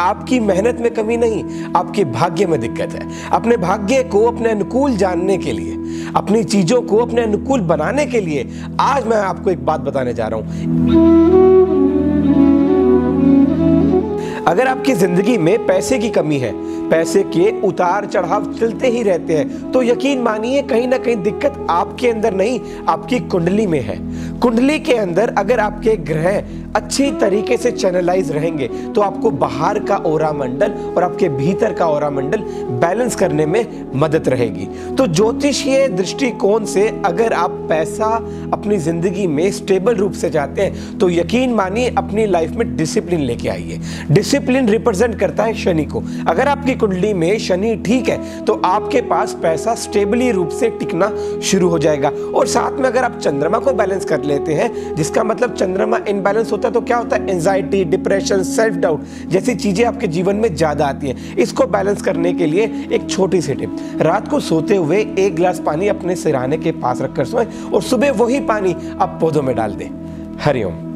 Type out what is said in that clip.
आपकी मेहनत में कमी नहीं, आपके भाग्य में दिक्कत है। अपने भाग्य को, अपने अनुकूल जानने के लिए, अपनी चीज़ों को, अपने अनुकूल बनाने के लिए आज मैं आपको एक बात बताने जा रहा हूँ। अगर आपकी ज़िंदगी में पैसे की कमी है, पैसे के उतार चढ़ाव चलते ही रहते हैं तो यकीन मानिए कहीं ना कहीं दिक्कत आपके अंदर नहीं, आपकी कुंडली में है। कुंडली के अंदर अगर आपके ग्रह अच्छी तरीके से चैनलाइज रहेंगे तो आपको बाहर का ओरा मंडल और आपके भीतर का ओरा मंडल बैलेंस करने में मदद रहेगी। तो ज्योतिषीय दृष्टिकोण से अगर आप पैसा अपनी ज़िंदगी में स्टेबल रूप से चाहते हैं तो यकीन मानिए अपनी लाइफ में डिसिप्लिन लेके आइए। डिसिप्लिन रिप्रेजेंट करता है शनि को। अगर आपकी कुंडली में शनि ठीक है तो आपके पास पैसा स्टेबली रूप से टिकना शुरू हो जाएगा। और साथ में अगर आप चंद्रमा को बैलेंस कर लेते हैं, जिसका मतलब चंद्रमा इनबैलेंस होता है तो क्या होता है? एंजाइटी डिप्रेशन सेल्फ डाउट जैसी चीज़ें आपके जीवन में ज़्यादा आती हैं। इसको बैलेंस करने के लिए एक छोटी सी टिप रात को सोते हुए एक गिलास पानी अपने सिराने के पास रखकर सोएँ और सुबह वही पानी आप पौधों में डाल दें। हरिओम।